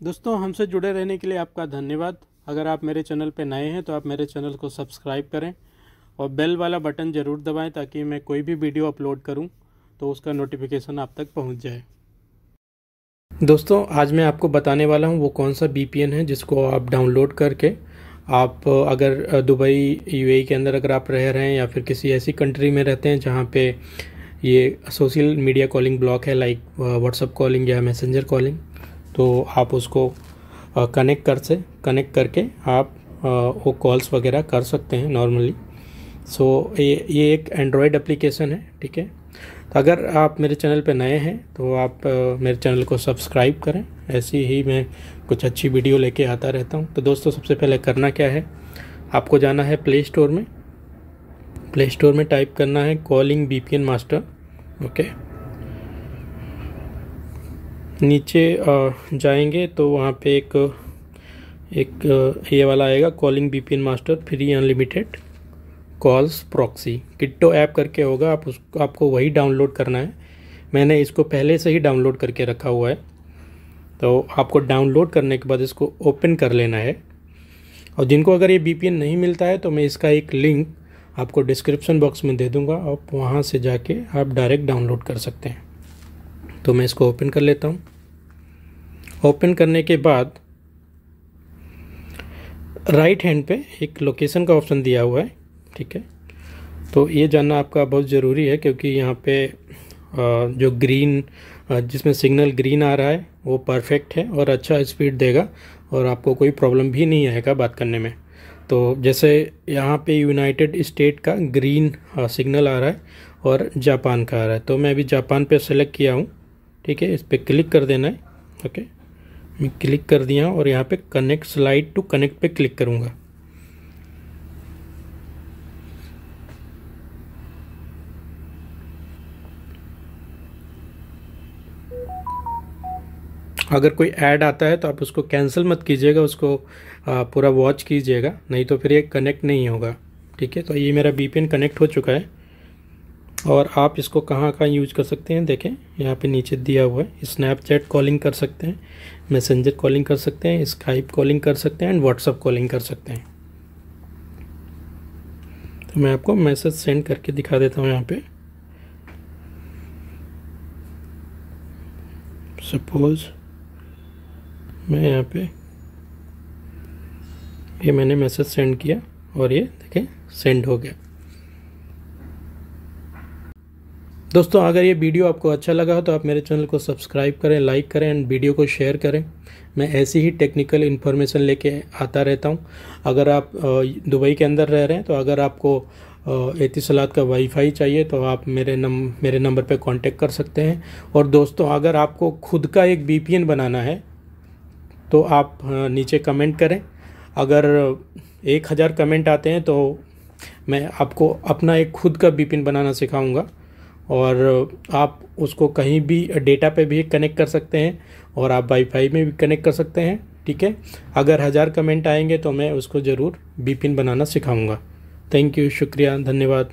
दोस्तों, हमसे जुड़े रहने के लिए आपका धन्यवाद। अगर आप मेरे चैनल पर नए हैं तो आप मेरे चैनल को सब्सक्राइब करें और बेल वाला बटन ज़रूर दबाएँ ताकि मैं कोई भी वीडियो अपलोड करूँ तो उसका नोटिफिकेशन आप तक पहुँच जाए। दोस्तों, आज मैं आपको बताने वाला हूँ वो कौन सा बी है जिसको आप डाउनलोड करके आप, अगर दुबई यूएई के अंदर अगर आप रह रहे हैं या फिर किसी ऐसी कंट्री में रहते हैं जहाँ पे ये सोशल मीडिया कॉलिंग ब्लॉक है लाइक व्हाट्सअप कॉलिंग या मैसेंजर कॉलिंग तो आप उसको कनेक्ट कर से कनेक्ट करके आप वो कॉल्स वगैरह कर सकते हैं नॉर्मली सो so, ये ये एक एंड्रॉयड एप्लीकेशन है ठीक है? तो अगर आप मेरे चैनल पे नए हैं तो आप मेरे चैनल को सब्सक्राइब करें। ऐसी ही मैं कुछ अच्छी वीडियो लेके आता रहता हूँ। तो दोस्तों सबसे पहले करना क्या है? आपको जाना है प्ले स्टोर में। प्ले स्टोर में टाइप करना है कॉलिंग बी मास्टर ओके नीचे जाएँगे तो वहाँ पे एक एक ये वाला आएगा calling B master free unlimited calls proxy किट्टो app करके होगा, आप उस, आपको वही डाउनलोड करना है। मैंने इसको पहले से ही डाउनलोड करके रखा हुआ है। तो आपको डाउनलोड करने के बाद इसको ओपन कर लेना है। और जिनको अगर ये बी नहीं मिलता है तो मैं इसका एक लिंक आपको डिस्क्रिप्शन बॉक्स में दे दूँगा। आप वहाँ से जाके आप डायरेक्ट डाउनलोड कर सकते हैं। तो मैं इसको ओपन कर लेता हूँ। ओपन करने के बाद राइट हैंड पे एक लोकेशन का ऑप्शन दिया हुआ है, ठीक है? तो ये जानना आपका बहुत ज़रूरी है क्योंकि यहाँ पे जो ग्रीन जिसमें सिग्नल ग्रीन आ रहा है, वो परफेक्ट है और अच्छा स्पीड देगा और आपको कोई प्रॉब्लम भी नहीं आएगा बात करने में। तो जैसे यहाँ पे यूनाइटेड स्टेट का ग्रीन सिग्नल आ रहा है और जापान का आ रहा है तो मैं अभी जापान पे सेलेक्ट किया हूँ, ठीक है? इस पर क्लिक कर देना है, ओके? मैं क्लिक कर दिया और यहाँ पे कनेक्ट स्लाइड टू कनेक्ट पे क्लिक करूँगा। अगर कोई ऐड आता है तो आप उसको कैंसिल मत कीजिएगा, उसको पूरा वॉच कीजिएगा, नहीं तो फिर ये कनेक्ट नहीं होगा। ठीक है तो ये मेरा बी कनेक्ट हो चुका है। और आप इसको कहाँ कहाँ यूज़ कर सकते हैं, देखें। यहाँ पे नीचे दिया हुआ है। स्नैपचैट कॉलिंग कर सकते हैं मैसेंजर कॉलिंग कर सकते हैं स्काइप कॉलिंग कर सकते हैं एंड व्हाट्सअप कॉलिंग कर सकते हैं। तो मैं आपको मैसेज सेंड करके दिखा देता हूँ यहाँ पे। सपोज़ मैं यहाँ पे ये मैंने मैसेज सेंड किया और ये, देखें सेंड हो गया। दोस्तों, अगर ये वीडियो आपको अच्छा लगा हो तो आप मेरे चैनल को सब्सक्राइब करें, लाइक करें एंड वीडियो को शेयर करें। मैं ऐसी ही टेक्निकल इन्फॉर्मेशन लेके आता रहता हूँ। अगर आप दुबई के अंदर रह रहे हैं तो अगर आपको एतिसलात का वाईफाई चाहिए तो आप मेरे नम, मेरे नंबर पे कांटेक्ट कर सकते हैं। और दोस्तों, अगर आपको खुद का एक बी बनाना है तो आप नीचे कमेंट करें। अगर एक हज़ार कमेंट आते हैं तो मैं आपको अपना एक खुद का बीपिन बनाना सिखाऊँगा। और आप उसको कहीं भी डेटा पे भी कनेक्ट कर सकते हैं और आप वाईफाई में भी कनेक्ट कर सकते हैं, ठीक है? अगर हज़ार कमेंट आएँगे तो मैं उसको ज़रूर बीपिन बनाना सिखाऊँगा। थैंक यू शुक्रिया, धन्यवाद।